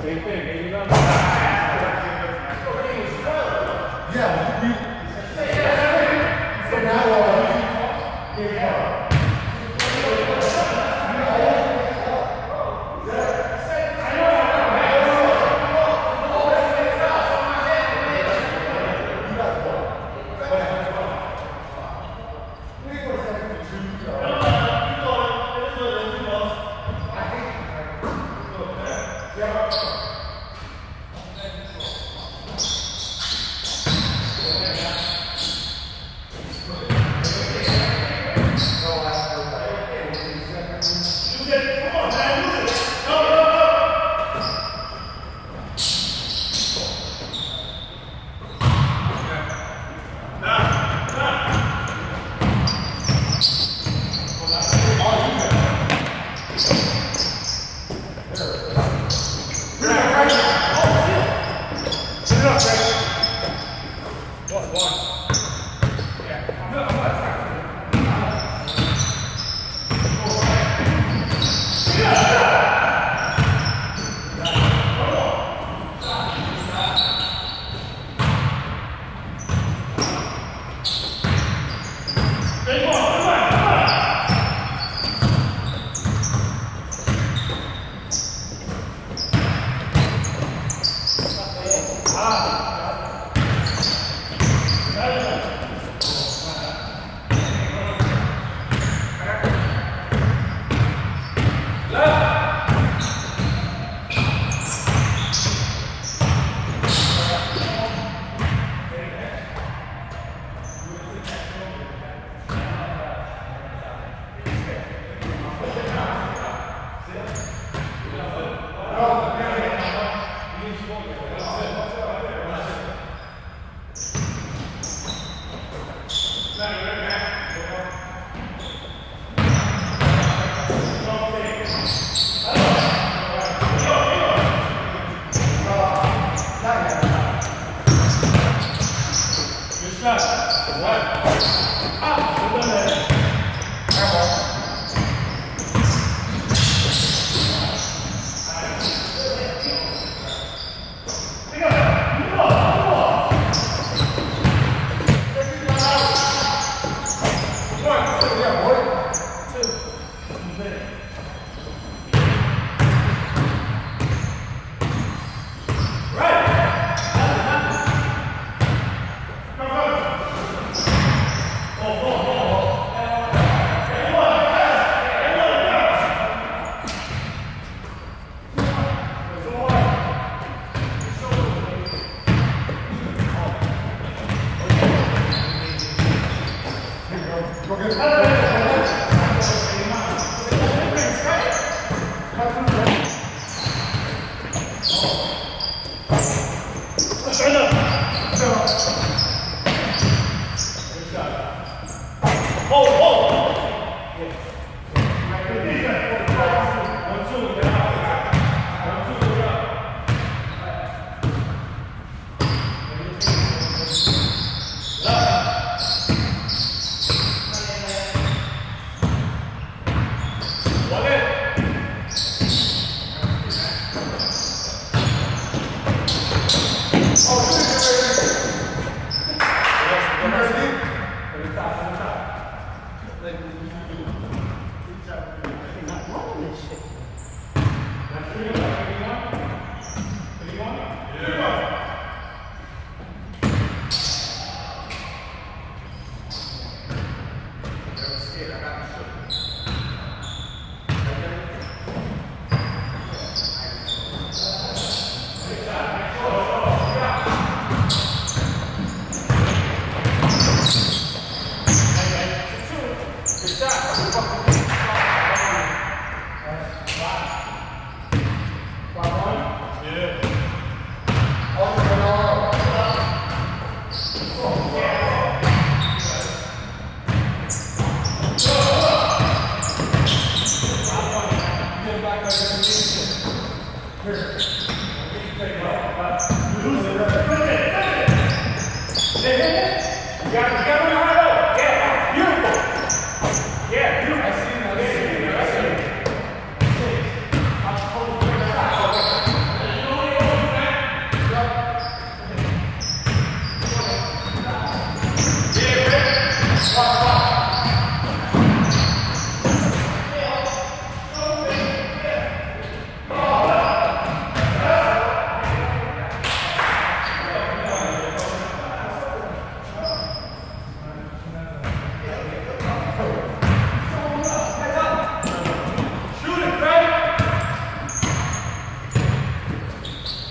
Same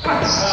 Pass.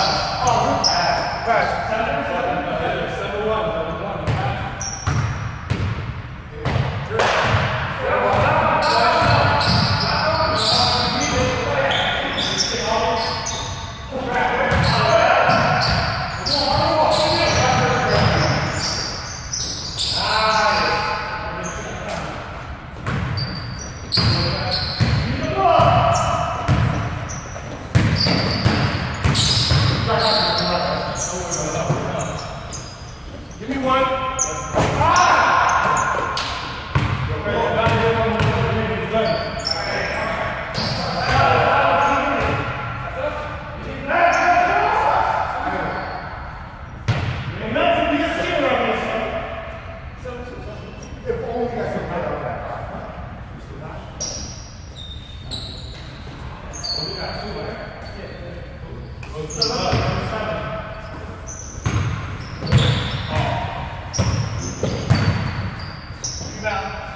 Now,